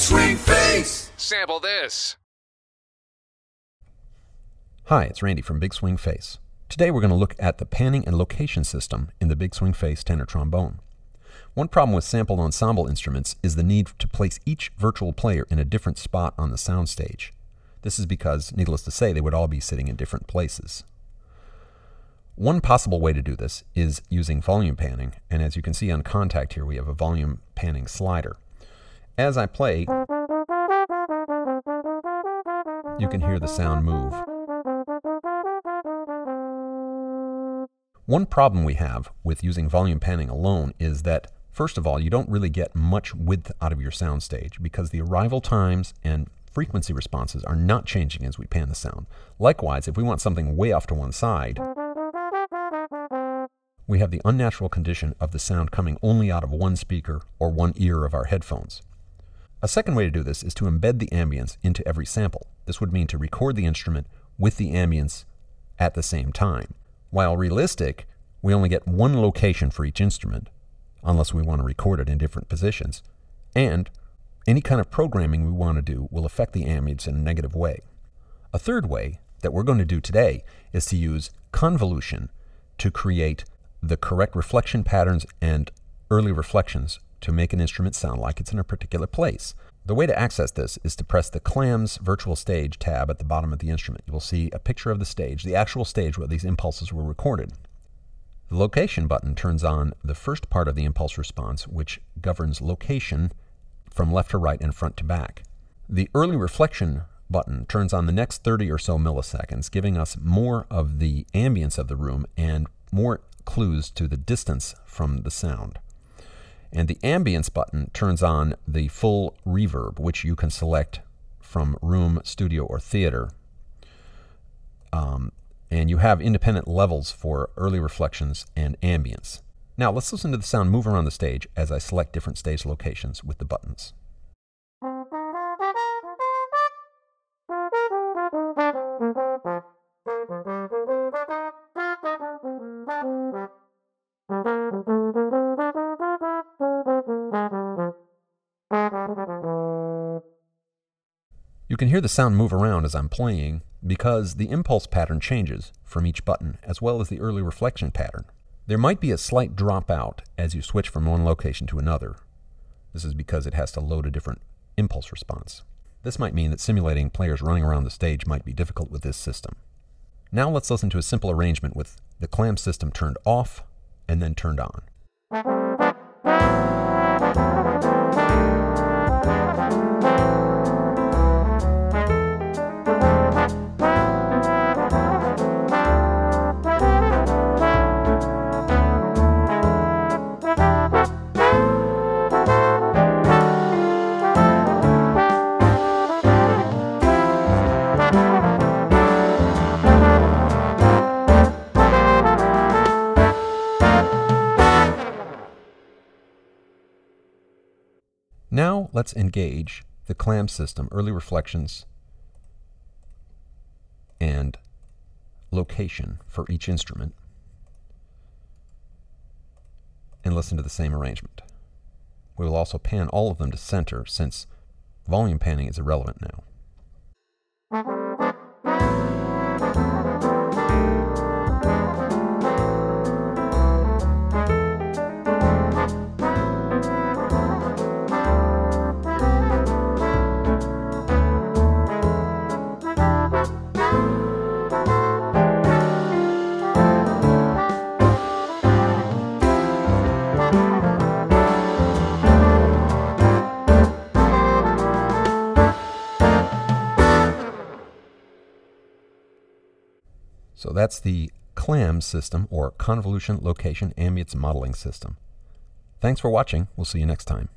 Swing Face. Sample this. Hi, it's Randy from Big Swing Face. Today we're going to look at the panning and location system in the Big Swing Face tenor trombone. One problem with sampled ensemble instruments is the need to place each virtual player in a different spot on the soundstage. This is because, needless to say, they would all be sitting in different places. One possible way to do this is using volume panning, and as you can see on Kontakt here, we have a volume panning slider. As I play, you can hear the sound move. One problem we have with using volume panning alone is that, first of all, you don't really get much width out of your soundstage because the arrival times and frequency responses are not changing as we pan the sound. Likewise, if we want something way off to one side, we have the unnatural condition of the sound coming only out of one speaker or one ear of our headphones. A second way to do this is to embed the ambience into every sample. This would mean to record the instrument with the ambience at the same time. While realistic, we only get one location for each instrument, unless we want to record it in different positions, and any kind of programming we want to do will affect the ambience in a negative way. A third way that we're going to do today is to use convolution to create the correct reflection patterns and early reflections to make an instrument sound like it's in a particular place. The way to access this is to press the CLAMS Virtual Stage tab at the bottom of the instrument. You will see a picture of the stage, the actual stage where these impulses were recorded. The location button turns on the first part of the impulse response, which governs location from left to right and front to back. The early reflection button turns on the next 30 or so milliseconds, giving us more of the ambience of the room and more clues to the distance from the sound. And the ambience button turns on the full reverb, which you can select from room, studio, or theater. Um, and you have independent levels for early reflections and ambience. Now let's listen to the sound move around the stage as I select different stage locations with the buttons. You can hear the sound move around as I'm playing because the impulse pattern changes from each button as well as the early reflection pattern. There might be a slight dropout as you switch from one location to another. This is because it has to load a different impulse response. This might mean that simulating players running around the stage might be difficult with this system. Now let's listen to a simple arrangement with the clam system turned off and then turned on. Now let's engage the clam system, early reflections, and location for each instrument, and listen to the same arrangement. We will also pan all of them to center since volume panning is irrelevant now. So that's the CLAM system or Convolution Location Ambience Modeling System. Thanks for watching. We'll see you next time.